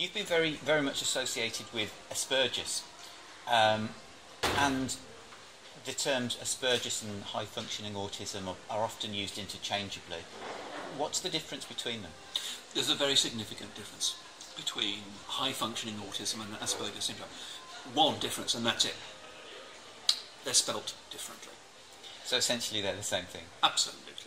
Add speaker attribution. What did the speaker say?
Speaker 1: You've been very, very much associated with Asperger's, um, and the terms Asperger's and high functioning autism are, are often used interchangeably. What's the difference between them?
Speaker 2: There's a very significant difference between high functioning autism and Asperger's syndrome. One difference, and that's it. They're spelt differently.
Speaker 1: So essentially, they're the same thing.
Speaker 2: Absolutely.